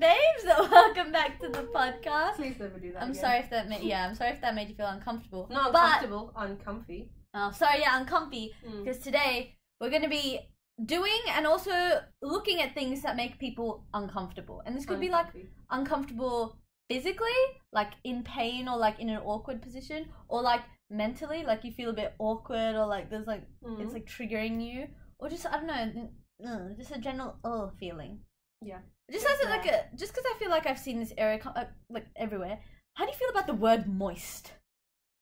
babes? Welcome back to the podcast. Please never do that. I'm again. sorry if that made yeah, I'm sorry if that made you feel uncomfortable. Not But- uncomfortable, uncomfy. Oh, sorry, yeah, uncomfy. Mm. Because today we're going to be doing and also looking at things that make people uncomfortable. And this could be like uncomfortable physically, like in pain or like in an awkward position, or like mentally, like you feel a bit awkward or like there's like Mm. it's like triggering you, or just I don't know, uh, just a general oh feeling. Yeah. Just as like a just because I feel like I've seen this area uh, like everywhere. How do you feel about the word moist?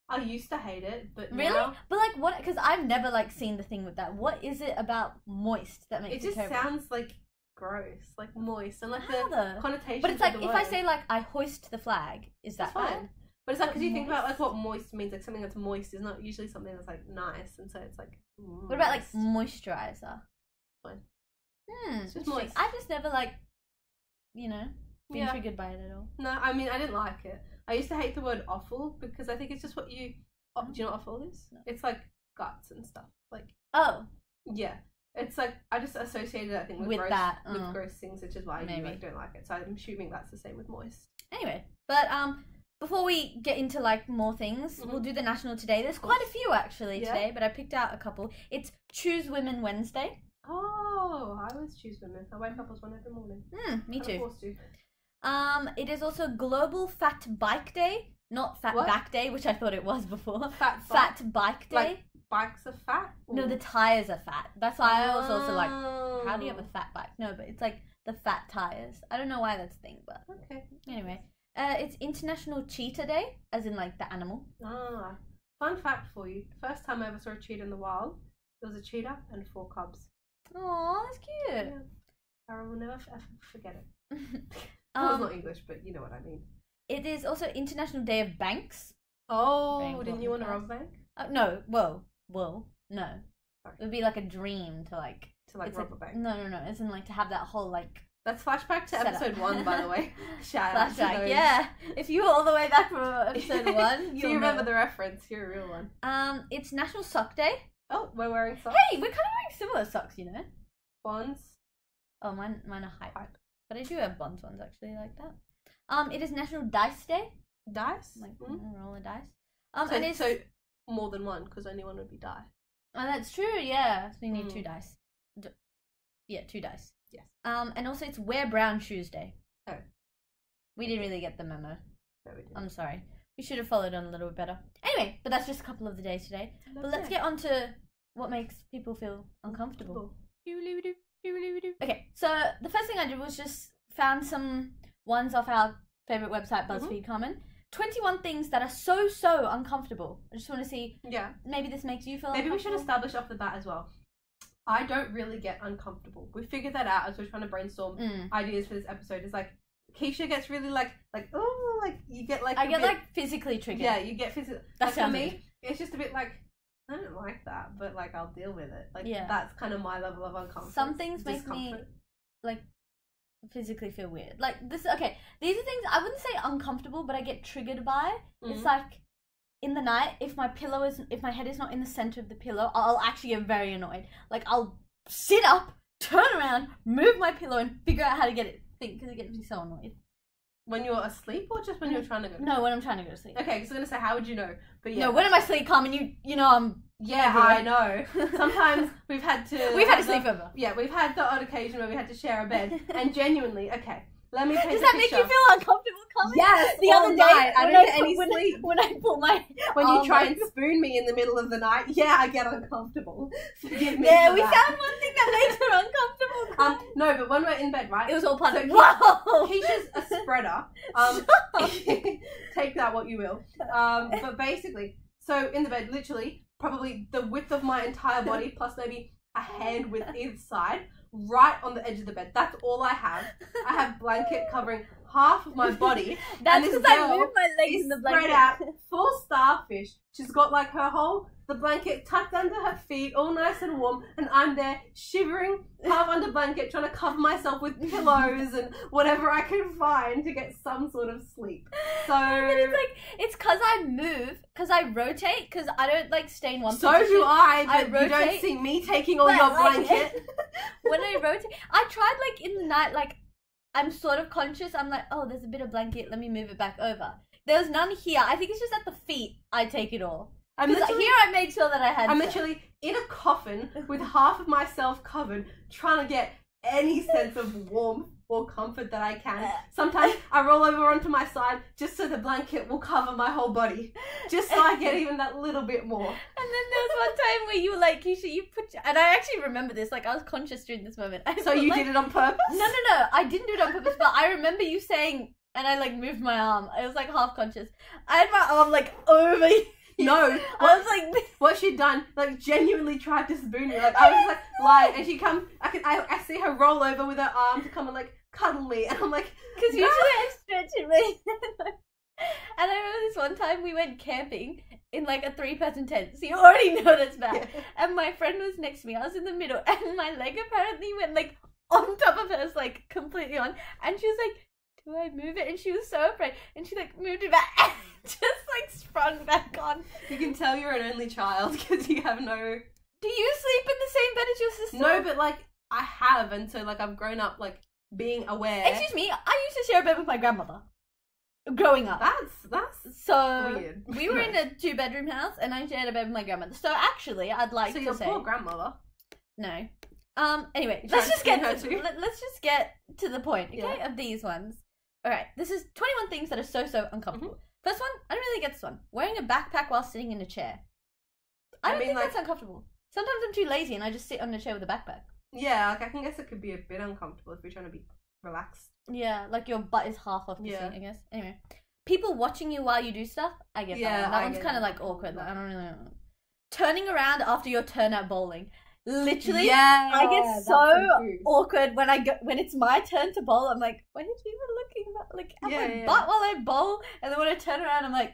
I used to hate it, but Really? now But like what? Because I've never like seen the thing with that. What is it about moist that makes it it, just terrible? sounds like gross, like moist, and like How the the- connotation. But it's like if the I say like I hoist the flag, is that fine. bad? But it's like because you think about like what moist means, like something that's moist is not usually something that's like nice, and so it's like. What about like moisturizer? Fine. Hmm. It's just moist. I just never like, you know, been Yeah. triggered by it at all. No, I mean I didn't like it. I used to hate the word offal because I think it's just what you. Oh, do you know what offal is? No. It's like guts and stuff. Like Oh, yeah, it's like I just associated that thing with, With gross, that, with oh. gross things, which is why Maybe. don't like it. So I'm assuming that's the same with moist. anyway, but um, before we get into like more things, Mhm. we'll do the national today. There's quite a few actually Yeah. today, but I picked out a couple. It's Choose Women Wednesday. Oh, I always choose women. I wake up as one every morning. Hmm, me too. To. Um, it is also Global Fat Bike Day, not Fat What? Back Day, which I thought it was before. Fat, Fat Bike Day. Like- bikes are fat. no, the tires are fat. That's why I was also like, how do you have a Oh. fat bike? No, but it's like the fat tires. I don't know why that's a thing, but Okay. anyway. Uh, it's International Cheetah Day, as in like the animal. Ah, fun fact for you: first time I ever saw a cheetah in the wild, there was a cheetah and four cubs. Oh, that's cute. Yeah. I will never f- forget it. Was um, not English, but you know what I mean. it is also International Day of Banks. Oh, Very didn't you want to rob a bank? Uh, no, whoa, whoa, no. Sorry. It would be like a dream to like. To like it's rob like, a bank. No, no, no. It's in like to have that whole like That's flashback to setup. episode one, by the way. Shout out to flashback. those. Yeah, if you were all the way back from episode one, so you remember the reference. You're a real one. Um, it's National Sock Day. Oh, we're wearing socks. Hey, we're kind of wearing similar socks, you know. Bonds. Oh, mine, mine are hype. Hype. But I do have Bonds ones actually like that. Um, it is National Dice Day. Dice. Like Mm. roll a dice. Um, so, and it's so more than one, because only one would be die. oh, that's true. Yeah, so we need Mm. two dice. D- yeah, two dice. Yes. Um, and also it's Wear Brown Shoes Day. Oh. We didn't really get the memo. No, we didn't. I'm sorry. We should have followed on a little bit better. Anyway, but that's just a couple of the days today. But let's it. get on to what makes people feel uncomfortable. Okay, so the first thing I did was just found some ones off our favorite website, Mhm. BuzzFeed Common. 21 things that are so, so uncomfortable. I just want to see, Yeah. maybe this makes you feel Maybe we should establish off the bat as well. I don't really get uncomfortable. We figured that out as we're trying to brainstorm Mm. ideas for this episode. It's like Keisha gets really like like oh like you get like I get bit- like physically triggered. yeah you get physical. That like for me, good. it's just a bit like I don't like that, but like I'll deal with it. Like Yeah. that's kind of my level of uncomfort. Some things make me- like physically feel weird. Like this okay, these are things I wouldn't say uncomfortable, but I get triggered by. It's Mhm. like in the night, if my pillow is if my head is not in the center of the pillow, I'll actually get very annoyed. Like I'll sit up, turn around, move my pillow, and figure out how to get it think because it gets me so annoyed. when you're asleep or just when you're mm-hmm. trying to go. No, when I'm trying to go to sleep. Okay, because I'm gonna say how would you know? But yeah. No, when am I sleep calm and you you know I'm yeah. I know. Sometimes we've had to. we've had a the- sleepover. Yeah, we've had the odd occasion where we had to share a bed, and genuinely, okay, let me paint Does the that make you feel uncomfortable coming? Yes, The all other day, night. I when don't get any when, sleep. when I pull my When you arm try and spoon me in the middle of the night, yeah, I get uncomfortable. Forgive me. Yeah, for we that. found one thing that makes her uncomfortable. Um, no, but when we're in bed, right? it was all part So of Ke- Whoa! Keisha's a spreader. Um, take that what you will. Um, but basically, so in the bed, literally, probably the width of my entire body plus maybe a hand width each side, right on the edge of the bed. That's all I have. I have blanket covering half of my body. That's because I moved my legs in the spread blanket. out. Full starfish. She's got like her whole the blanket tucked under her feet, all nice and warm, and I'm there shivering, half under blanket, trying to cover myself with pillows and whatever I can find to get some sort of sleep. So But it's like it's cause I move, cause I rotate, cause I don't like stay in one so position. do I, I but you don't see me taking all But, your blanket. when I rotate, I tried like in the night, like I'm sort of conscious. I'm like, oh, there's a bit of blanket. Let me move it back over. There's none here. I think it's just at the feet. I take it all. I'm literally, here I made sure that I had. I'm literally in a coffin with half of myself covered, trying to get any sense of warmth or comfort that I can. Sometimes I roll over onto my side just so the blanket will cover my whole body, just so I get even that little bit more. And then there was one time where you were like, Keisha, you put, and I actually remember this. Like I was conscious during this moment. I So you like- did it on purpose? No, no, no. I didn't do it on purpose, but I remember you saying, and I like moved my arm. I was like half conscious. I had my arm like over. you. No. I was like, what she'd done, like genuinely tried to spoon me. Like I was like lying, and she come. I can. I, I see her roll over with her arm to come and like cuddle me, and I'm like, because usually I'm stretching really. and I remember this one time we went camping in like a three-person tent. So you already know that's bad. yeah. And my friend was next to me. I was in the middle, and my leg apparently went like on top of hers, like completely on. And she was like, "Do I move it?" And she was so afraid, and she like moved it back, just like sprung back on. You can tell you're an only child because you have no. Do you sleep in the same bed as your sister? No, but like I have, and so like I've grown up like being aware. Excuse me, I used to share a bed with my grandmother. Growing up. That's that's So weird. we were in a two bedroom house and I shared a bed with my grandmother. So actually I'd like so to your say poor grandmother. no. Um anyway, let's just get screen to, let, let's just get to the point, okay, Yeah. of these ones. Alright, this is twenty one things that are so so uncomfortable. Mm-hmm. First one, I don't really get this one. Wearing a backpack while sitting in a chair. I I don't mean, think like- that's uncomfortable. Sometimes I'm too lazy and I just sit on a chair with a backpack. Yeah, like I can guess it could be a bit uncomfortable if you're trying to be relaxed. Yeah, like your butt is half off the Yeah. seat, I guess. Anyway, people watching you while you do stuff, I get that. Yeah, One. That I one's kind of that. like awkward. Like, I don't really. Know. Turning around after your turn at bowling, literally. yeah, I get so. Awkward when I go when it's my turn to bowl. I'm like, why are people looking at, like at Yeah, my yeah. butt while I bowl? And then when I turn around, I'm like,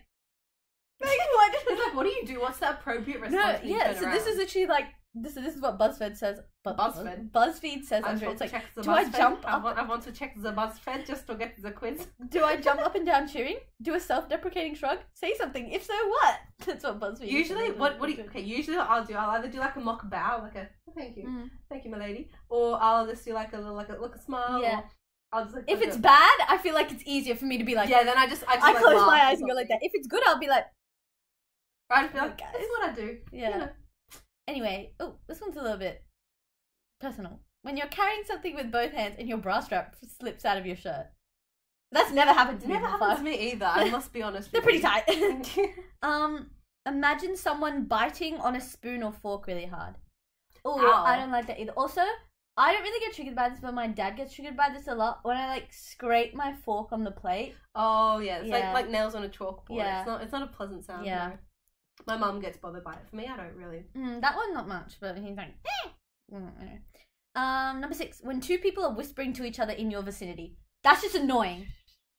like what? Like, what do you do? What's the appropriate response? no, yeah. So this is literally like this. This is what BuzzFeed says. Bu- BuzzFeed? BuzzFeed says I under It's like, do I BuzzFeed. jump I want, I want to check the BuzzFeed just to get the quiz. Do I jump up and down cheering? Do a self-deprecating shrug? Say something. If so, what? That's what BuzzFeed. Usually, says. what what do you, okay? Usually, what I'll do, I'll either do like a mock bow, like a oh, thank you, Mm. thank you, my lady, or I'll just do like a little like a look a smile. Yeah. just like If it's at- bad, I feel like it's easier for me to be like, yeah, then I just I, just, I like, close my eyes and go like that. If it's good, I'll be like, I just be like, Oh, is what I do. yeah. You know. Anyway, oh, this one's a little bit personal. When you're carrying something with both hands and your bra strap slips out of your shirt. That's never happened to me. never before. happened to me either. I must be honest. They're pretty tight. um, imagine someone biting on a spoon or fork really hard. Oh, I don't like that either. Also, I don't really get triggered by this, but my dad gets triggered by this a lot when I like scrape my fork on the plate. oh yeah, it's Yeah. like like nails on a chalkboard. Yeah. It's not it's not a pleasant sound. Yeah. no. My mum gets bothered by it. For me, I don't really. Mm, that one not much, but he's like. "Eh." Mm, anyway. Um, number six, when two people are whispering to each other in your vicinity, that's just annoying.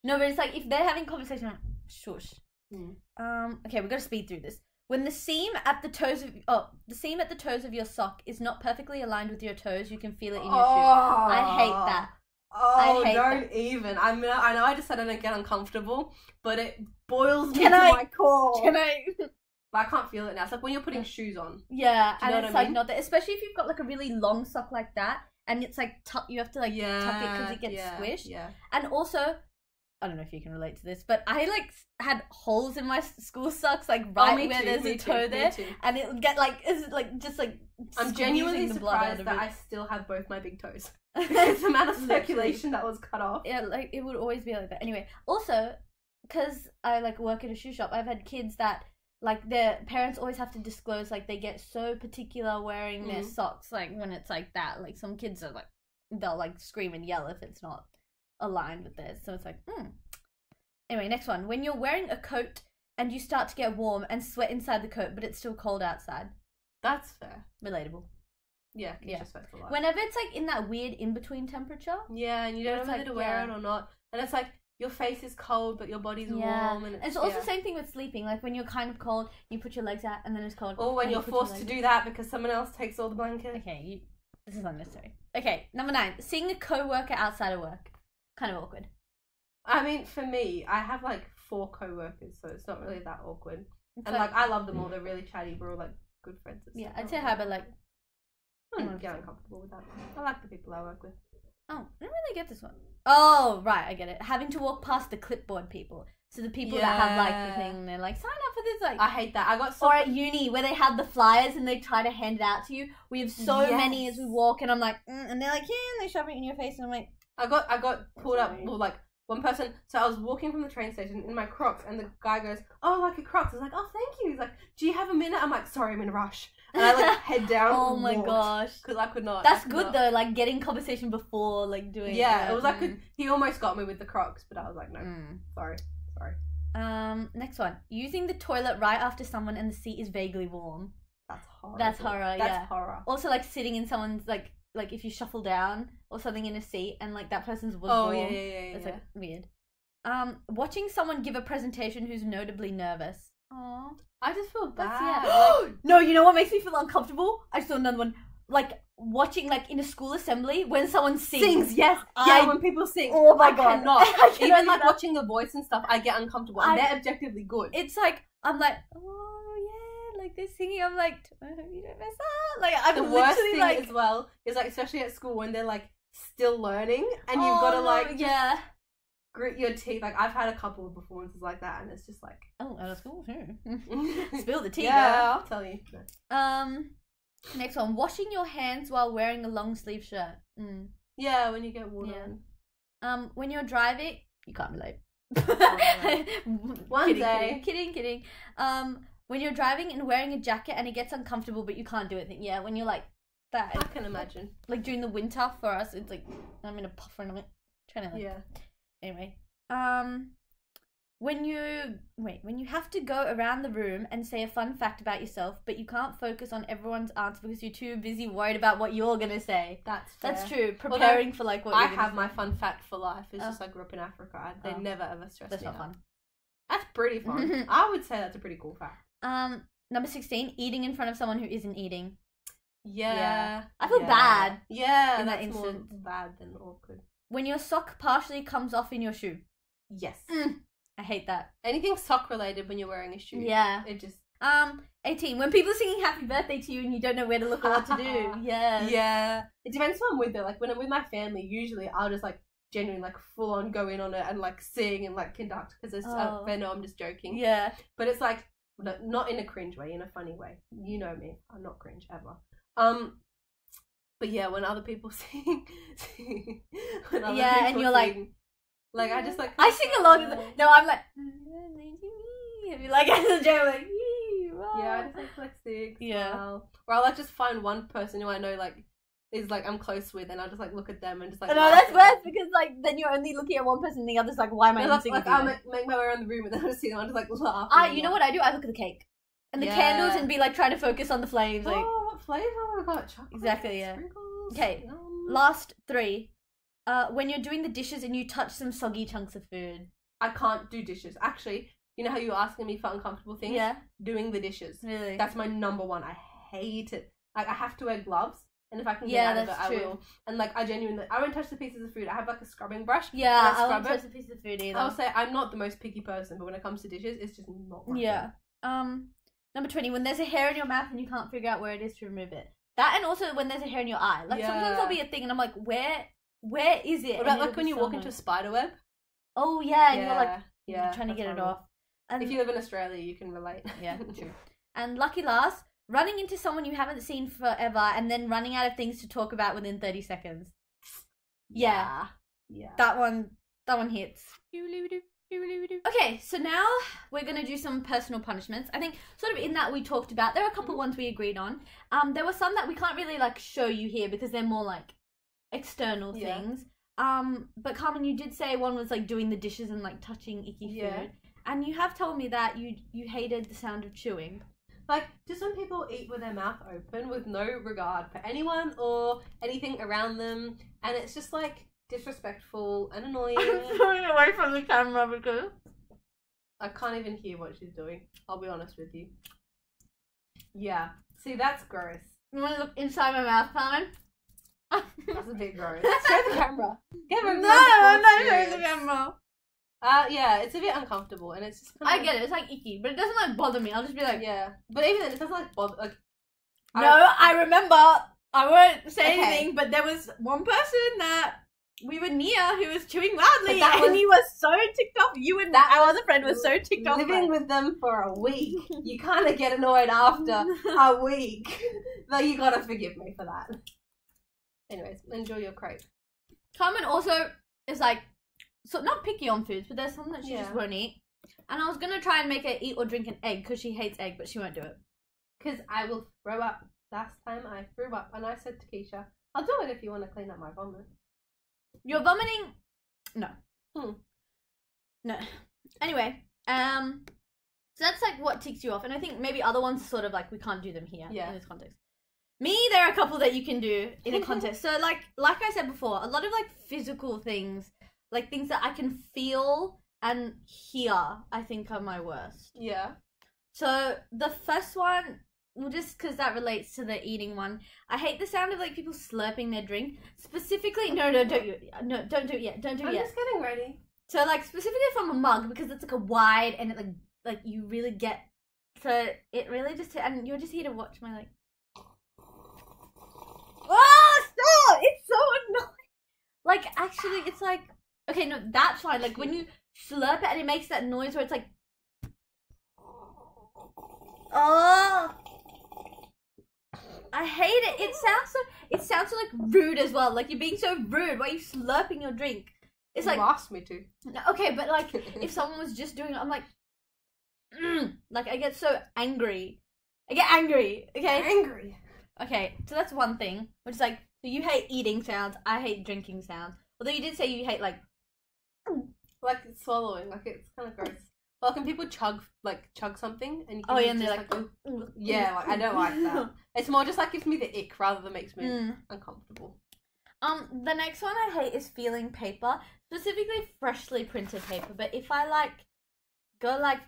No, but it's like if they're having conversation, like, shush. Hmm. Um, okay, we got to speed through this. When the seam at the toes of oh, the seam at the toes of your sock is not perfectly aligned with your toes, you can feel it in your shoe. I hate that. Oh, I hate don't even. I mean, I know I just said I don't get uncomfortable, but it boils me Can to I- my core. Can I? But I can't feel it now. It's like when you're putting shoes on. Yeah, Do you know and it's I like mean? not that, especially if you've got like a really long sock like that, and it's like tuck. You have to like yeah, tuck it because it gets yeah, squished. Yeah. And also, I don't know if you can relate to this, but I like had holes in my school socks, like oh, right oh, where too, there's a toe me there, too. and it would get like is like just like I'm genuinely the blood out surprised that. I still have both my big toes. it's the amount of circulation that was cut off. yeah, like it would always be like that. Anyway, also because I like work at a shoe shop, I've had kids that like their parents always have to disclose like they get so particular wearing their Mhm. socks like when it's like that. Like some kids are like they'll like scream and yell if it's not aligned with theirs. So it's like, hmm. Anyway, next one. When you're wearing a coat and you start to get warm and sweat inside the coat, but it's still cold outside. That's fair. Relatable. Yeah, Yeah. sweats a lot. Whenever it's like in that weird in between temperature. yeah, and you don't know whether like, to wear yeah. it or not, and it's like your face is cold but your body's Yeah. warm, and it's, It's also yeah. the same thing with sleeping. Like when you're kind of cold, you put your legs out and then it's cold. Or when you you're your forced to do that because someone else takes all the blanket. Okay, you, this is unnecessary. Okay, number nine. Seeing a co-worker outside of work. Kind of awkward. I mean, for me, I have like four co-workers, so it's not really that awkward. It's And like, I love them all. They're really chatty. We're all like good friends. yeah. I'd say hi, but like, I don't Mm. get uncomfortable with that. I like the people I work with. Oh, I don't really get this one. Oh, right, I get it. Having to walk past the clipboard people. So the people that have like the thing, they're like, sign up for this, like. I hate that. I got so or at uni where they have the flyers and they try to hand it out to you. We have so many as we walk, and I'm like, mm, and they're like, yeah, and they shove it in your face, and I'm like, I got I got pulled up Sorry. well, like one person. So I was walking from the train station in my Crocs, and the guy goes, "Oh, like your Crocs." I was like, "Oh, thank you." He's like, "Do you have a minute?" I'm like, "Sorry, I'm in a rush," and I like head down. oh my gosh. Because I could not. That's could good not. though, like getting conversation before like doing Yeah, it was like mm, he almost got me with the Crocs, but I was like, no, mm. sorry, sorry. Um, next one. Using the toilet right after someone and the seat is vaguely warm. That's horror. That's horror, That's yeah. horror. Also, like sitting in someone's like like if you shuffle down or something in a seat and like that person's was Oh warm. yeah, yeah, yeah, yeah. That's like weird. Um, watching someone give a presentation who's notably nervous. Aww. I just feel bad. yeah. Like, no, you know what makes me feel uncomfortable? I saw another one. Like watching like in a school assembly when someone sings. Sings, yes. I- yeah, when people sing. Oh my I god. cannot. I cannot Even like that. watching the voice and stuff, I get uncomfortable. And I- they're objectively good. it's like I'm like, oh yeah, like they're singing. I'm like, I hope you don't mess up. Like I'm the worst thing like, as well is like especially at school when they're like still learning and you've oh, got to like just yeah. Grit your teeth. Like I've had a couple of performances like that, and it's just like Oh, out of school too. Spill the tea. yeah, I'll tell you. Um, next one: washing your hands while wearing a long sleeve shirt. Mm. Yeah, when you get water. Yeah. Um, when you're driving, you can't relate. One kidding, day. kidding, kidding, kidding. Um, when you're driving and wearing a jacket and it gets uncomfortable, but you can't do it. Yeah, when you're like that, I can imagine. like during the winter for us, it's like I'm in a puffer and I'm like trying to like, Yeah. Anyway. Um, when you wait, when you have to go around the room and say a fun fact about yourself, but you can't focus on everyone's answer because you're too busy worried about what you're gonna say. That's That's true. Preparing for like what I have say. my fun fact for life. It's Oh. just I grew up in Africa. I- They Oh. never ever stress That's me not out. fun. That's pretty fun. I would say that's a pretty cool fact. Um, number sixteen, eating in front of someone who isn't eating. Yeah. Yeah. I feel yeah. bad Yeah, in that that's more instance. bad than awkward. When your sock partially comes off in your shoe. Yes. I hate that. Anything sock related when you're wearing a shoe. Yeah. It just Um, eighteen, when people are singing happy birthday to you and you don't know where to look or what to do. Yeah. Yeah. It depends who I'm with though. Like when I'm with my family, usually I'll just like genuinely like full on go in on it and like sing and like conduct because it's uh, Oh. they know I'm just joking. Yeah. But it's like not in a cringe way, in a funny way. You know me. I'm not cringe ever. Um but yeah, when other people sing, when other Yeah, and you're like- sing, like I just like I sing along with it. No, I'm like, and you like as a joke, like, Yeah, I just like like. Yeah. smile. Or I'll like just find one person who I know like is like I'm close with, and I'll just like look at them and just like. no, that's at worse because like then you're only looking at one person and the other's like, why am I No, not like, like? I'll make, make my way around the room and then I'll see them. I'll just like laugh. I, you know what I do? I look at the cake and the Yeah. candles and be like trying to focus on the flames. Like oh, flavor I got? Chocolate. Exactly, yeah. Sprinkles. Okay, yum. last three. Uh, when you're doing the dishes and you touch some soggy chunks of food. I can't do dishes. Actually, you know how you were asking me for uncomfortable things? Yeah, Doing the dishes. really. That's my number one. I hate it. Like I have to wear gloves, and if I can get Yeah, out of it, I true. will. And like I genuinely, I won't touch the pieces of food. I have like a scrubbing brush. yeah, I I won't it? touch a piece of food either. I'll say I'm not the most picky person, but when it comes to dishes, it's just not. Yeah. Um, number twenty. When there's a hair in your mouth and you can't figure out where it is to remove it. That and also when there's a hair in your eye. Like sometimes there'll be a thing and I'm like, where, where is it? What about like when you walk into a spider web? Oh yeah, and you're like yeah, trying to get it off. And If you live in Australia, you can relate. Yeah, true. And lucky last, running into someone you haven't seen forever and then running out of things to talk about within 30 seconds. Yeah, yeah. that one that one hits. Okay, so now we're going to do some personal punishments. I think sort of in that we talked about there are a couple ones we agreed on. Um there were some that we can't really like show you here because they're more like external Yeah. things. Um but Carmen you did say one was like doing the dishes and like touching icky Yeah. food. And you have told me that you you hated the sound of chewing. Like just when people eat with their mouth open with no regard for anyone or anything around them, and it's just like disrespectful and annoying. I'm pulling away from the camera because I can't even hear what she's doing. I'll be honest with you. Yeah. See, that's gross. you want to look inside my mouth, Carmen. That's a bit gross. Show the camera. Give a no, I'm not showing the camera. Uh, yeah, it's a bit uncomfortable, and it's just. I get it. It's like icky, but it doesn't like bother me. I'll just be like, Yeah, but even then, it doesn't like bother. Like, I- no, I remember. I won't say Okay. anything, but there was one person that we were near who was chewing loudly, But that and was- he was so ticked off. You and That our other friend was so ticked off. Living with them for a week, you kind of get annoyed after a week. Though you gotta forgive me for that. Anyways, enjoy your crepe. Carmen also is like, so not picky on foods, but there's some that she Yeah. just won't eat. And I was gonna try and make her eat or drink an egg because she hates egg, but she won't do it. Because I will throw up. Last time I threw up, and I said to Keisha, I'll do it if you want to clean up my vomit. You're vomiting. No. Hmm. No. Anyway, um, so that's like what ticks you off, and I think maybe other ones sort of like we can't do them here Yeah. in this context. Me, there are a couple that you can do in a context. so like, like I said before, a lot of like physical things, like things that I can feel and hear, I think are my worst. Yeah. So the first one, well, just because that relates to the eating one, I hate the sound of like people slurping their drink. Specifically, no, no, don't you, no, don't do it yet, don't do it yet. I'm yet. just getting ready. So like specifically from a mug because it's like a wide and it like like you really get. So it really just and you're just here to watch my like. Oh stop! It's so annoying. Like actually, it's like okay, no, that's fine. Like when you slurp it and it makes that noise where it's like. Oh. I hate it. It sounds so. It sounds so like rude as well. Like you're being so rude. Why are you slurping your drink? It's like you asked me to. okay, but like if someone was just doing it, I'm like, mm, like I get so angry. I get angry. Okay, angry. okay. So that's one thing, which is like, so you hate eating sounds. I hate drinking sounds. Although you did say you hate like, Like swallowing, like it's kind of gross. Well, can people chug like chug something and you can oh yeah, and they're like, like, go- "Ooh, ooh, yeah, like I don't like that. It's more just like gives me the ick rather than makes me Mm. uncomfortable. Um, the next one I hate is feeling paper, specifically freshly printed paper. But if I like go like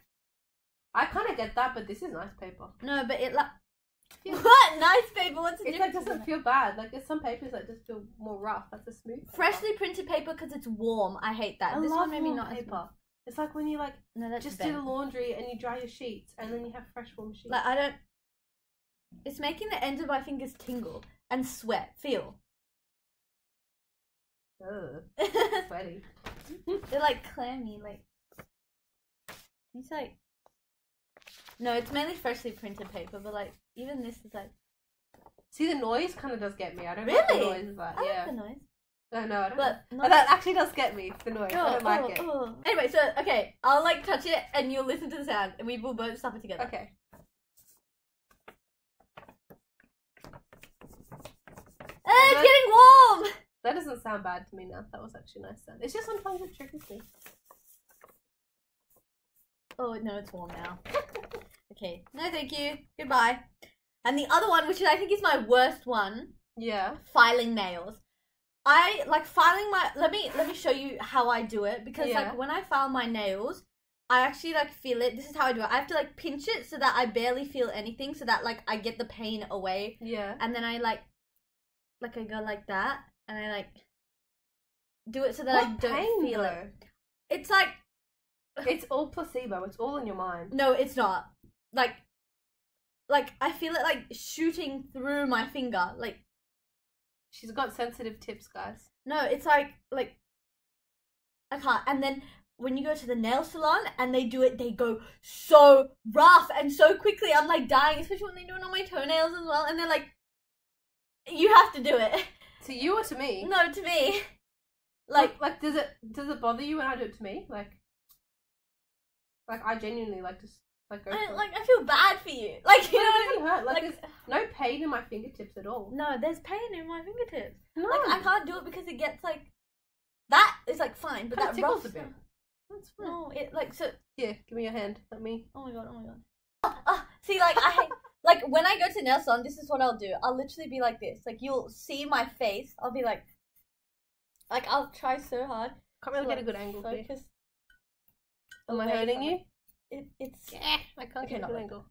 I kind of get that, but this is nice paper. no, but it like what nice paper? What's the It like doesn't feel bad. Like there's some papers that just feel more rough. That's a smooth. paper. Freshly printed paper because it's warm. I hate that. I this one maybe not as paper. It's like when you like No, that's just do the laundry and you dry your sheets and then you have fresh warm sheets. Like I don't. It's making the ends of my fingers tingle and sweat. Feel. Ugh, They're like clammy. Like it's like. No, it's mainly freshly printed paper, but like even this is like. See, the noise kind of does get me. I don't like the Really? noise of that. I yeah. like the noise, No, no, I don't. but Oh, not. that actually does get me. The noise. I Oh, don't like oh, it. oh. Anyway, so okay, I'll like touch it and you'll listen to the sound, and we will both suffer together. Okay. Ah, it's getting warm. That doesn't sound bad to me now. That was actually a nice sound. It's just sometimes it triggers me. Oh no, it's warm now. okay, no, thank you. Goodbye. And the other one, which I think is my worst one, Yeah. filing nails. I like filing my. Let me let me show you how I do it because Yeah. like when I file my nails, I actually like feel it. This is how I do it. I have to like pinch it so that I barely feel anything, so that like I get the pain away, Yeah. and then I like, like I go like that, and I like do it so that I don't feel it. It's like It's all placebo. It's all in your mind. no, it's not. Like, like I feel it like shooting through my finger. Like She's got sensitive tips, guys. No, it's like like I can't. And then when you go to the nail salon and they do it, they go so rough and so quickly. I'm like dying, especially when they do it on my toenails as well. And they're like, "You have to do it." To you or to me? No, to me, Like, like like, does it does it bother you when I do it to me? Like, like I genuinely like just like go. I, like I feel bad for you. Like you know it what I mean? hurt. Like, Like there's no pain in my fingertips at all. no, there's pain in my fingertips. No, Like I can't do it because it gets like that is like fine, but Kinda that rough a bit. That's fine. No, it like so Here, give me your hand. Let me. Oh my god, oh my god. Ah, ah, see, like, I hate, like, when I go to nail salon, this is what I'll do. I'll literally be like this. Like, you'll see my face. I'll be like, like, I'll try so hard. Can't really to, get a good angle. Focus. Am I hurting you? It. It, it's, Yeah, I can't Okay, get a good angle.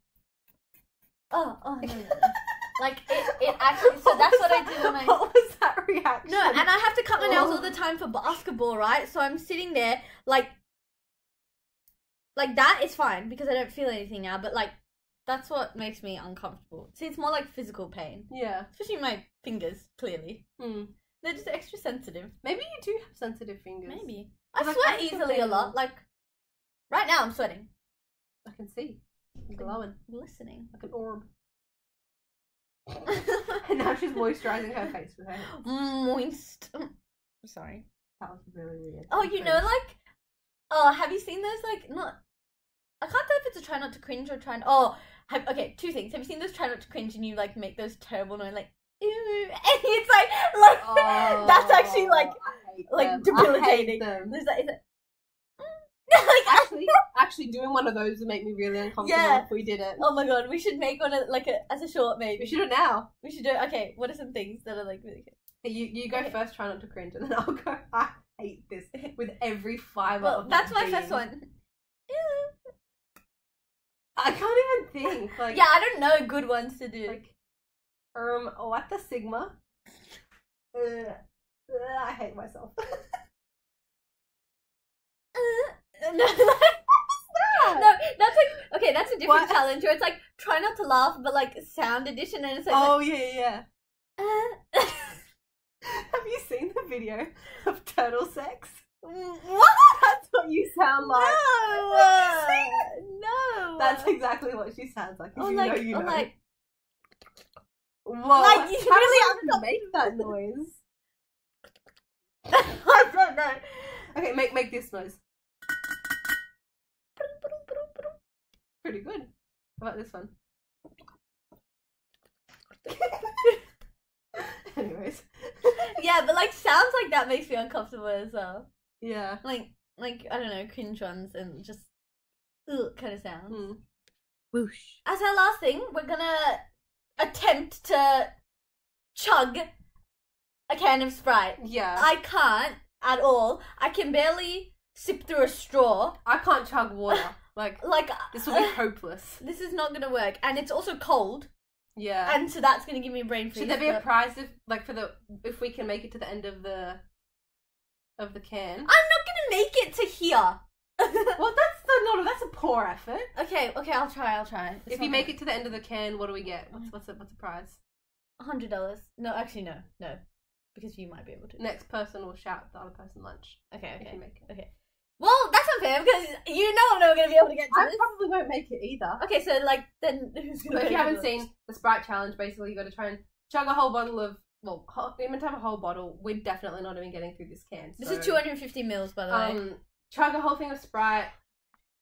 oh, oh, no, no, no. Like, it, it actually, so that's what I do when I. What was that reaction? No, and I have to cut my nails Oh. all the time for basketball, right? So I'm sitting there, like, like that is fine because I don't feel anything now, but like, that's what makes me uncomfortable. See, it's more like physical pain. Yeah. especially my fingers clearly Hmm. They're just extra sensitive. Maybe you do have sensitive fingers. Maybe. I sweat easily a lot. Like right now, I'm sweating. I can see. You're glowing Glistening. like an orb. And now she's moisturizing her face with her. Moist. Sorry. That was really weird. Oh, you know, like, oh, have you seen those? Like, not. I can't tell if it's a try not to cringe or try. And, oh, have, okay. Two things. Have you seen those try not to cringe and you like make those terrible noise like, ooh, and it's like, like Oh, that's actually like, oh, hate like them. debilitating. I hate them. there's that. Is it? like, Actually, actually, doing one of those would make me really uncomfortable Yeah. if we did it. oh my god, we should make one of, like a as a short We should do it now. We should do. Okay, what are some things that are like really good? You you go Okay. first. Try not to cringe, and then I'll go. I hate this with every fiber. Well, of that's my being. first one. I can't even think. Like Yeah, I don't know good ones to do. like um oh, what the sigma. Ugh. Ugh, I hate myself. Uh, no, no, that's like okay. That's a different What? challenge where it's like try not to laugh, but like sound edition, and it's like, oh yeah, yeah. yeah. uh, Have you seen the video of turtle sex? what? That's what you sound like. No, no. That's exactly what she sounds like. Or you like, know, you know. like, Whoa, like, you how really do you make that noise? I don't know. Okay, make make this noise. Pretty good. How about this one? Anyways. Yeah, but like sounds like that makes me uncomfortable as well. Yeah. Like, like I don't know, cringe ones and just ugh, kind of sounds. Hmm. Whoosh. As our last thing, we're gonna attempt to chug a can of Sprite. Yeah. I can't at all. I can barely sip through a straw. I can't chug water. Like Like this will be uh, hopeless. this is not gonna work, and it's also cold, Yeah. and so that's gonna give me a brain freeze. Should there be a but- prize if like for the if we can make it to the end of the of the can? I'm not gonna make it to here. well, that's the not. That's a poor effort. okay, okay, I'll try. I'll try. if you make it to the end of the can, what do we get? What's oh. what's the, what's the prize? hundred dollars. No, actually, no, no, because you might be able to. Next person will shout the other person lunch Okay, if okay, you make it. okay. Well, that's unfair because you know I'm not gonna be able to get to I this. probably won't make it either. Okay, so like then who's gonna if you haven't seen the Sprite challenge, basically you got to try and chug a whole bottle of. Well, ho- even to have a whole bottle, we're definitely not even getting through this can. This so, is 250 mils, by the way. Um, chug a whole thing of Sprite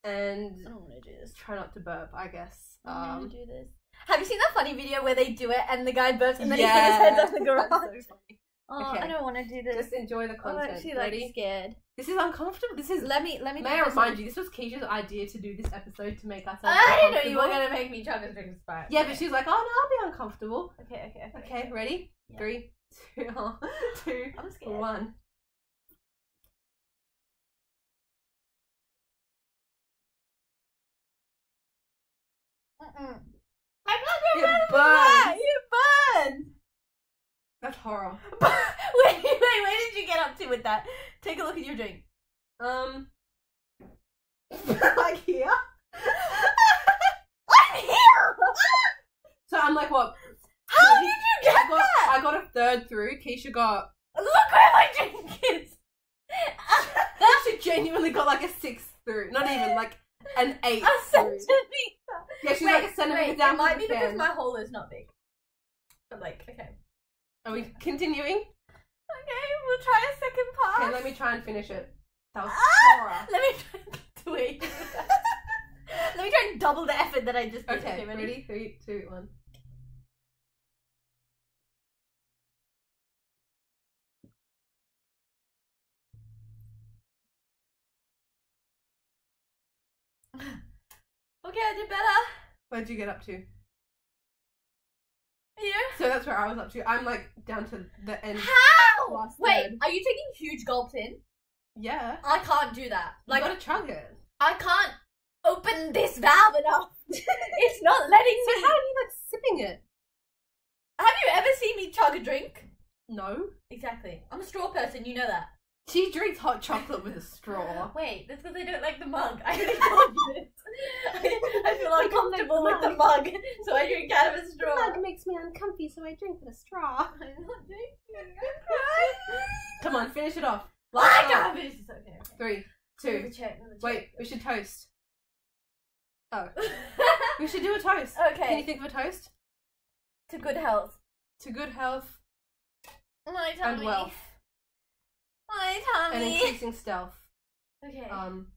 and I don't want to do this. try not to burp. I guess. I don't Um, want to do this. Have you seen that funny video where they do it and the guy burps and then yeah, he puts his head on the garage? that's so funny. Oh, Okay. I don't want to do this. Just enjoy the content. I'm actually like Ready? scared. This is uncomfortable. This is. Let me let me. May I remind you, this was Keisha's idea to do this episode to make ourselves. I didn't know you were gonna make me chug a drink of Sprite. Yeah, okay. but she's like, "Oh no, I'll be uncomfortable." Okay, okay, okay. Okay, ready? Yeah. Three, two, two, I'm scared. one. Mm-mm. I can't It do better than burns. that. You burn. That's horror. wait, wait, where did you get up to with that? Take a look at your drink. Um, like here. I'm here. So I'm like, what? How did you get I got, that? I got a third through. Keisha got. Look where my drink is. She genuinely got like a six through. Not even like an eight a centimeter. Yeah, she's Wait, like a centimeter wait, down It might be because my hole is not big. But like, okay. Are we continuing? Okay, we'll try a second part. Okay, let me try and finish it. That was Ah! horror. Let me try and get to it. Let me try and double the effort that I just did. Okay, ready? Three, two, one. Okay, I did better. Where'd you get up to? Yeah. So that's where I was up to. I'm like down to the end. How? Wait, third. are you taking huge gulps in? Yeah. I can't do that. Like, you gotta chug it. I can't open this valve enough. it's not letting So me. how are you like sipping it? Have you ever seen me chug a drink? No. Exactly. I'm a straw person, you know that. She drinks hot chocolate with a straw. Wait, that's because I don't like the mug. I already told you this. I, I feel don't like uncomfortable with the mug, so I drink out of a straw. The mug makes me uncomfy, so I drink with a straw. I'm not joking. I'm crying. Come on, finish it off. I Last can't time. finish this. Okay. okay. Three, Another two. check, another Wait, we should toast. Oh, we should do a toast. Okay. Can you think of a toast? To good health. To good health My and tummy. wealth My and increasing stealth. Okay. Um.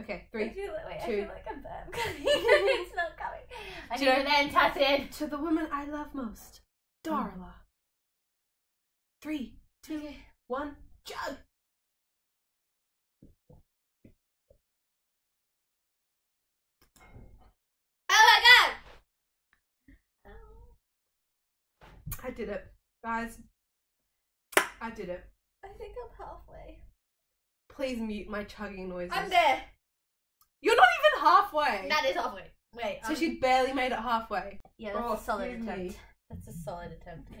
Okay, I three. feel like, wait, I two. feel like I'm bad. it's not coming. I Do need an antacid. To the woman I love most, Darla. Mm. Three, two, one, jug. Oh my god! Oh. I did it, guys. I did it. I think I'm halfway. Please mute my chugging noises. I'm there. You're not even halfway. That is halfway. Wait. so um, she barely made it halfway. Yeah, that's Oh, a solid excuse attempt. me. That's a solid attempt,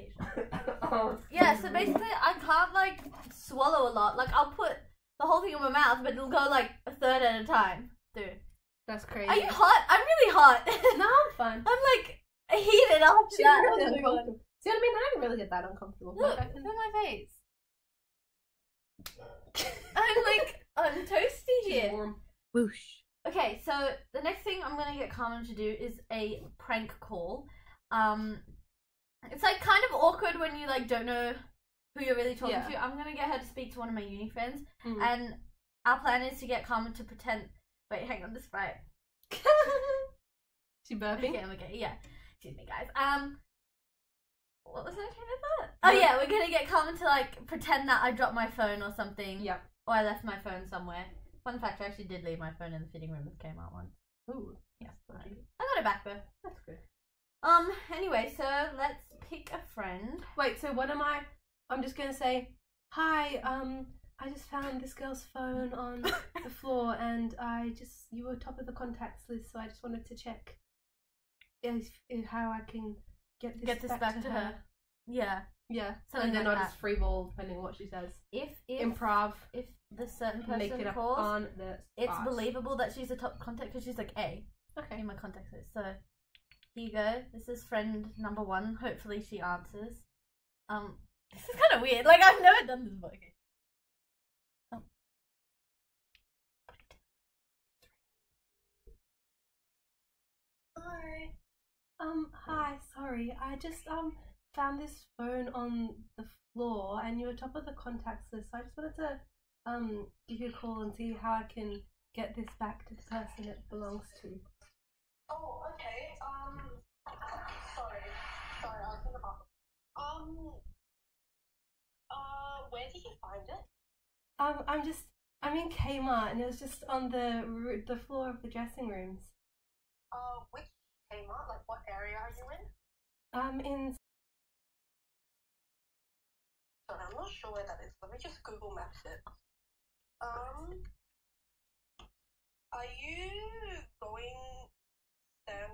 oh. Yeah, so basically, I can't like swallow a lot. Like, I'll put the whole thing in my mouth, but it'll go like a third at a time. Dude, That's crazy. are you hot? I'm really hot. No, I'm fine. I'm like heated after She's that. really my God. uncomfortable. See what I mean? I didn't really get that uncomfortable. Look, look at my face. I'm like I'm toasty here. Warm. Whoosh. Okay, so the next thing I'm gonna get Carmen to do is a prank call. Um, it's like kind of awkward when you like don't know who you're really talking Yeah. to. I'm gonna get her to speak to one of my uni friends, Mm. and our plan is to get Carmen to pretend. Wait, hang on, this right. she burping? Okay, okay, yeah. Excuse me, guys. Um, what was I trying to thought? Oh yeah, we're gonna get Carmen to like pretend that I dropped my phone or something, Yeah. or I left my phone somewhere. Fun fact: I actually did leave my phone in the fitting room with Kmart once. Ooh. Yeah. I got it back though. That's good. Um. Anyway, so let's pick a friend. Wait, so what am I? I'm just gonna say, hi, um, I just found this girl's phone on the floor and I just, you were top of the contacts list, so I just wanted to check if, if how I can get this, Get this back to her. Yeah. Yeah. Something and then like I'll that. just freeball depending on what she says. If if Improv, if the certain person make it up calls, on the it's spot. believable that she's a top contact because she's like A Okay. in my contact list. So here you go. This is friend number one. Hopefully she answers. Um. This is kind of weird. Like I've never done this before. Okay. Oh. Hi. Um, hi, sorry. I just um found this phone on the floor and you were top of the contacts list. So I just wanted to um give you a call and see how I can get this back to the person it belongs to. Oh, okay. Um, sorry. Sorry, I was in the bathroom. Um, uh, where did you find it? Um, I'm just I'm in Kmart and it was just on the the floor of the dressing rooms. Uh, which Kmart? Like, what area are you in? Um, in Sorry, I'm not sure where that is. Let me just Google Maps it. Um, are you going Stan?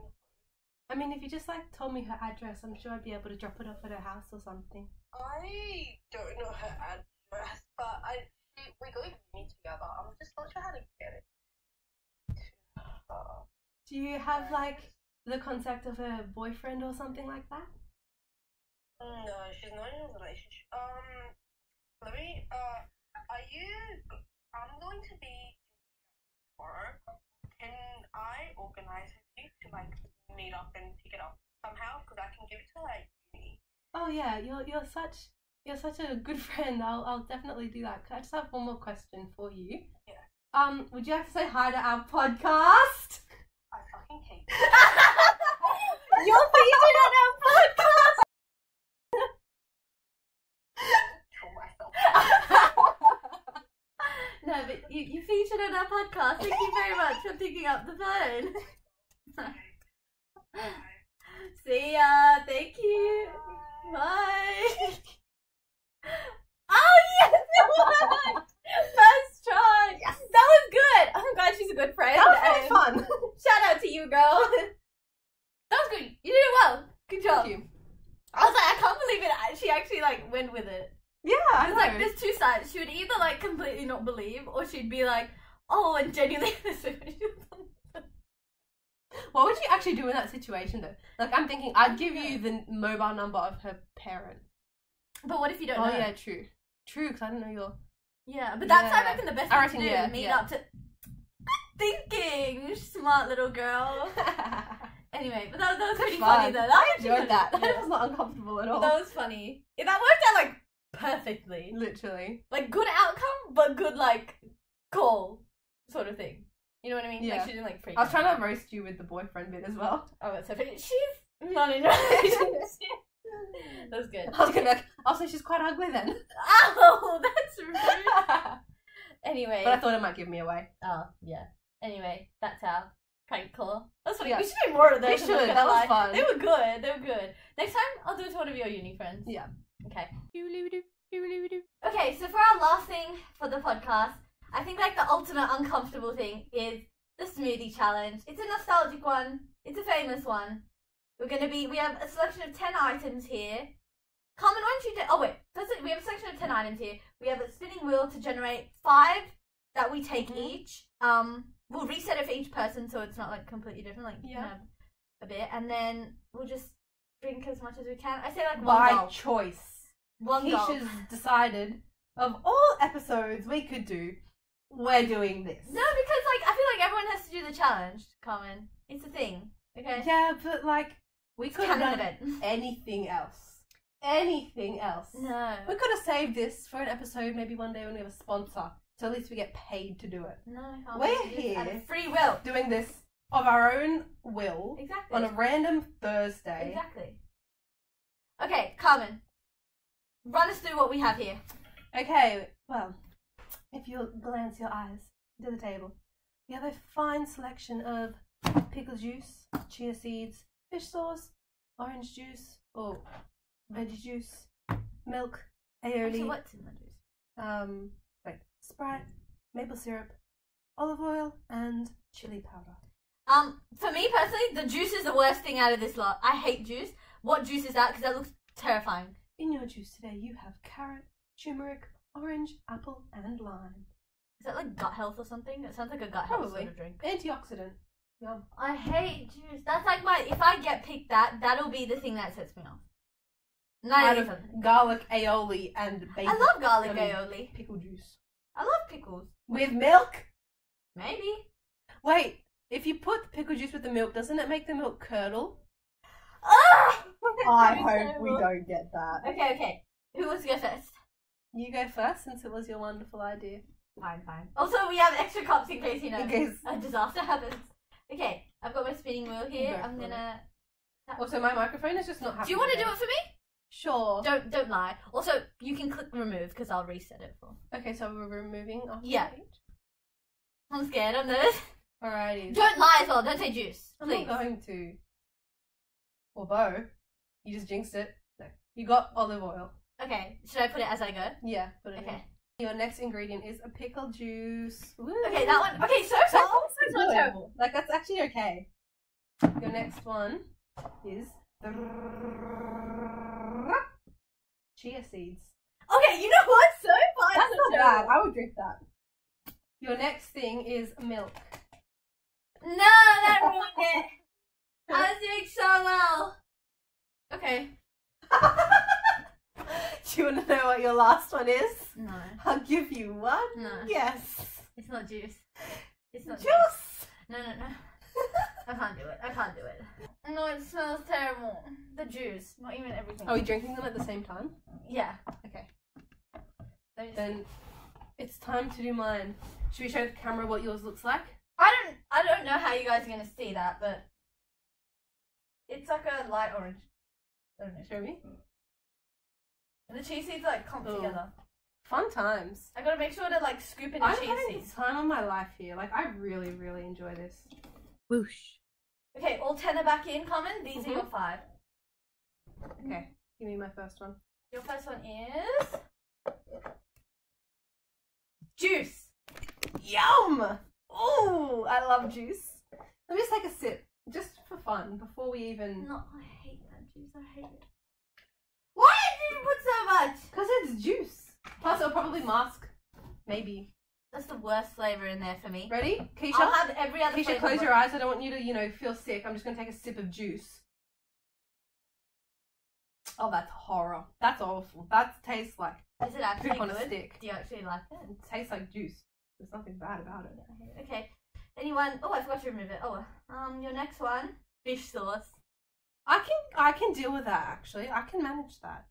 I mean, if you just like told me her address, I'm sure I'd be able to drop it off at her house or something. I don't know her address, but I she, we go to uni together. I'm just not sure how to get it. Do you have like the contact of her boyfriend or something like that? No, she's not in a relationship. Um, me. Uh, are you? I'm going to be tomorrow. Can I organize with you to like meet up and pick it up somehow? Because I can give it to at uni. Oh yeah, you're you're such you're such a good friend. I'll I'll definitely do that. Can I just have one more question for you? Yeah. Um, would you like to say hi to our podcast? I fucking hate. You're featured on our podcast. Kill myself. No, but you, you featured on our podcast. Thank you very much for picking up the phone. See ya. Thank you. Bye. oh yes, it worked. First try. Yes, that was good. Oh, I'm glad she's a good friend. That was fun. Shout out to you, girl. that was good. You did it well. Good job. Thank you. I was like, I can't believe it. She actually like went with it. Yeah, I know. like there's two sides. She would either like completely not believe, or she'd be like, oh, and genuinely What would you actually do in that situation though? Like I'm thinking, I'd give you the mobile number of her parent. But what if you don't Oh know? yeah, true, true. Because I don't know your. Yeah, but that's I Yeah. reckon the best I thing reckon, to do. yeah, meet yeah. up to thinking, smart little girl. Anyway, but that, that was pretty Fun. funny though. That I enjoyed was- that. That yeah. was not uncomfortable at all. That was funny. Yeah, that worked out like perfectly. Literally. Like good outcome, but good like call sort of thing. You know what I mean? Yeah. Like she didn't like. I was trying to roast you with the boyfriend bit as well. Oh, that's so funny. She's not in relationship. that was good. I was gonna like, oh, so she's quite ugly then. Ow, oh, that's rude. anyway. but. I thought it might give me away. Oh, yeah. Anyway, that's our prank call. That's funny. Yeah. We should do more of those. We should. That was lie. fun. They were good. They were good. Next time, I'll do it to one of your uni friends. Yeah. Okay. Okay, so for our last thing for the podcast, I think like the ultimate uncomfortable thing is the smoothie challenge. It's a nostalgic one. It's a famous one. We're gonna be. We have a selection of ten items here. Carmen, why don't you do? Oh wait, first we have a selection of ten items here. We have a spinning wheel to generate five that we take Mhm. each. Um, we'll reset it for each person so it's not like completely different. Like you can Yeah. a bit, and then we'll just drink as much as we can. I say like one By choice. One gulp. Keisha's decided of all episodes we could do, we're doing this. No, because like I feel like everyone has to do the challenge, Carmen. It's a thing. Okay. Yeah, but like we could have done anything else. Anything else. No. We could have saved this for an episode maybe one day when we have a sponsor. So at least we get paid to do it. No. We're it's out of here. Free will. Doing this of our own will Exactly. on a random Thursday. Exactly. Okay, Carmen. Run us through what we have here. Okay, well, if you'll glance your eyes to the table, we have a fine selection of pickle juice, chia seeds, fish sauce, orange juice, or veggie juice, milk, Actually, aioli, what's in the juice? um, wait, Sprite, maple syrup, olive oil, and chili powder. Um, for me personally, the juice is the worst thing out of this lot. I hate juice. What juice is that? Because that looks terrifying. In your juice today, you have carrot, turmeric, orange, apple, and lime. Is that like gut health or something? It sounds like a gut health Probably. sort of drink. Antioxidant. Yum. I hate juice. That's like my. If I get picked that, that'll be the thing that sets me off. Not Out of garlic, aioli, and bacon. I love garlic I mean- aioli. pickle juice. I love pickles. With milk? Maybe. Wait, if you put the pickle juice with the milk, doesn't it make the milk curdle? Ah! I hope we don't get that. Okay, okay. Who wants to go first? You go first since it was your wonderful idea. Fine, fine. Also, we have extra cups in case you know In case. a disaster happens. Okay, I've got my spinning wheel here. Go I'm for gonna. Also, my microphone is just not happy. Do you want to do it for me? Sure. Don't don't lie. Also, you can click remove because I'll reset it for. Okay, so we're removing after Yeah. each? I'm scared. I'm nervous. Alrighty. Don't lie as well. Don't say juice, I'm please. not going to. Although, you just jinxed it. No. You got olive oil. Okay, should I put it as I go? Yeah, put it Okay. in. Your next ingredient is a pickle juice. Woo. Okay, that one. Okay, so far it's not terrible. Like that's actually okay. Your next one is chia seeds. Okay, you know what? So far That's not bad. I would drink that. Your next thing is milk. No, that ruined it. I was doing so well. Okay. Do you want to know what your last one is? No, I'll give you one. no, Yes. it's not juice. It's not juice. Juice. No, no, no. I can't do it. I can't do it. No, it smells terrible. The juice, not even everything. Are we drinking them at the same time? yeah. Okay. Then it's time to do mine. Should we show the camera what yours looks like? I don't. I don't know how you guys are gonna see that, but it's like a light orange. I don't know. Show me. And the chia seeds like clump Oh. together. Fun times. I gotta make sure to like scoop in the I'm chia having seeds. the time of my life here. Like I really, really enjoy this. Whoosh. Okay, all ten are back in Carmen. These Mhm. are your five. Okay, give me my first one. Your first one is juice. Yum! Oh, I love juice. Let me just take a sip, just for fun, before we even. No, I hate that juice. I hate it. Why did you put so much? Because it's juice. Plus, it'll probably mask. Maybe. That's the worst flavor in there for me. Ready? Keisha? I'll have every other Keisha, close your eyes. I don't want you to, you know, feel sick. I'm just gonna take a sip of juice. Oh, that's horror. That's awful. That tastes like Is it actually poop on a good? stick. Do you actually like it? It tastes like juice. There's nothing bad about it. Okay. Anyone? Oh, I forgot to remove it. Oh, um, your next one, fish sauce. I can I can deal with that actually. I can manage that.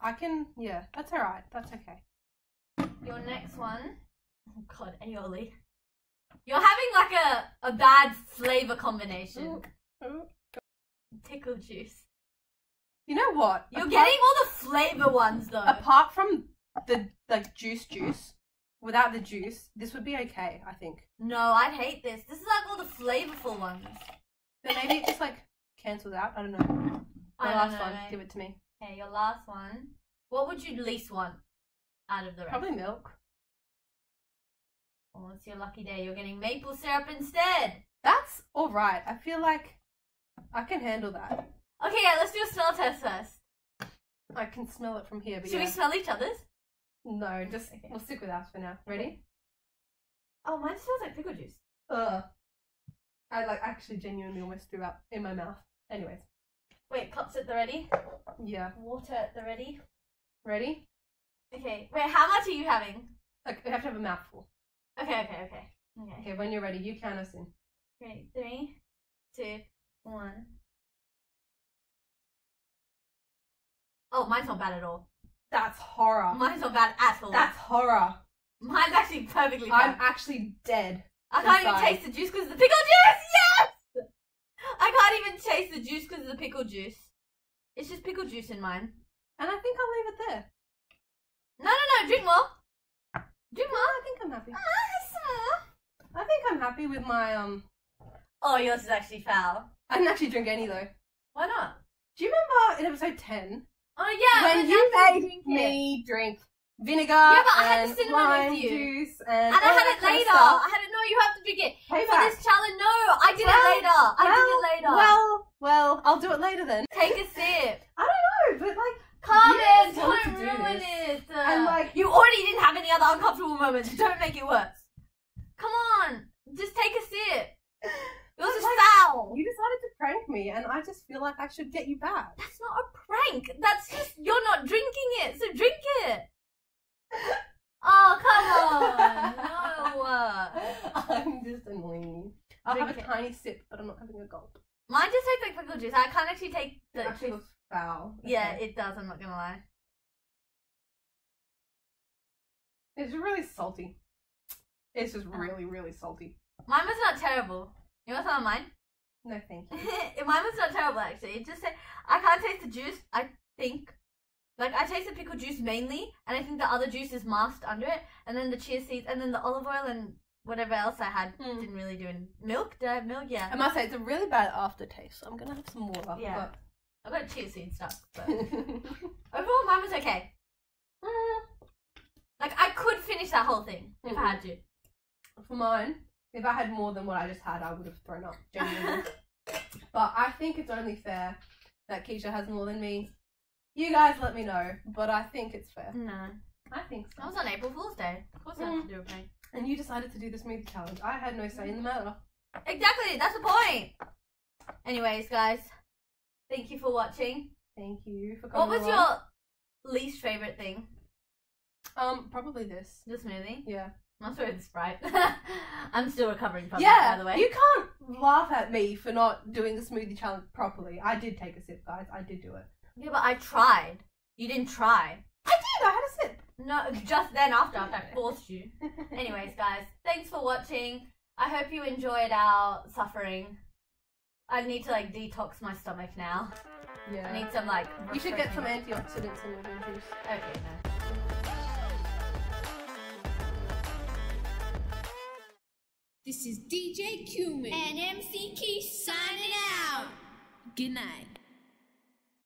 I can yeah, that's alright. That's okay. Your next one, oh god, aioli. You're having like a a bad flavor combination. Pickle juice. You know what? You're Apart- getting all the flavor ones though. apart from the like juice juice, without the juice, this would be okay, I think. No, I'd hate this. This is like all the flavorful ones. Then maybe just like cancels out. I don't know. I My don't last know, one. mate. Give it to me. Okay, your last one. What would you least want out of the rest? Probably milk. Oh, it's your lucky day. You're getting maple syrup instead. That's alright. I feel like I can handle that. Okay, yeah, let's do a smell test first. I can smell it from here, but Should yeah. we smell each other's? no, just Okay. we'll stick with ours for now. Ready? Oh, mine smells like pickle juice. Ugh. I like actually genuinely almost threw up in my mouth. Anyways. Wait, cups at the ready. Yeah. Water at the ready. Ready? Okay. Wait, how much are you having? Like we have to have a mouthful. Okay, okay, okay. Okay. Okay, when you're ready, you count us in. Okay, three, two, one. Oh, mine's not bad at all. That's horror. Mine's not bad at all. That's horror. Mine's actually perfectly fine. I'm actually dead. I can't even taste the juice because of the pickle juice. Yes. I can't even taste the juice because of the pickle juice. It's just pickle juice in mine. And I think I'll leave it there. No, no, no. Drink more. Drink more. I think I'm happy. Ah. I think I'm happy with my um Oh, yours is actually foul. I didn't actually drink any though. Why not? Do you remember in episode 10? Oh, yeah, when you made me drink vinegar Yeah, but I had the cinnamon with lime you. juice and And I had it later. I had it. No, you have to drink it for this challenge. No, I did Well, it later. I did it later. Well, well, I'll do it later then. take a sip. I don't know, but like Carmen, don't do ruin this. it. And, like- you already didn't have any other uncomfortable moments. Don't make it worse. Come on, just take a sip. Yours is like, foul. you decided to prank me, and I just feel like I should get you back. That's not a prank. That's just you're not drinking it, so drink it. Oh come on, no. I'm just annoying. I'll have a it. tiny sip, but I'm not having a gulp. Mine just tastes like pickle juice. I can't actually take It the. actually looks foul. yeah, Okay. it does. I'm not gonna lie. it's really salty. It's just Oh. really, really salty. Mine was not terrible. You want some of mine? No, thank you. Mine was not terrible actually. It just said I can't taste the juice. I think, like I taste the pickle juice mainly, and I think the other juice is masked under it, and then the chia seeds, and then the olive oil and whatever else I had Hmm. didn't really do. any milk? Did I have milk? Yeah. I must say, it's a really bad aftertaste, so I'm gonna have some water. Yeah. I got chia seed stuff, but But... overall mine was okay. Mm. Like I could finish that whole thing if I had to. For mine, if I had more than what I just had, I would have thrown up, genuinely. but I think it's only fair that Keisha has more than me. You guys let me know, but I think it's fair. No, I think so. that was on April Fool's Day. Of course, it has to do with me. And you decided to do the smoothie challenge. I had no say in the matter. Exactly, that's the point. Anyways, guys, thank you for watching. Thank you for coming. What was along. your least favorite thing? Um, probably this. The smoothie? Yeah. I'm sorry, the Sprite. I'm still recovering from yeah, that, by the way. you can't laugh at me for not doing the smoothie challenge properly. I did take a sip, guys. I did do it. Yeah, but I tried. You didn't try. I did. I had a sip. No, just then after, after I forced you. Anyways, guys, thanks for watching. I hope you enjoyed our suffering. I need to like detox my stomach now. I Yeah. need some like. You should get some refreshing- antioxidants in your juice. Okay, no. This is DJ Cumin And MC Key signing out. Good night.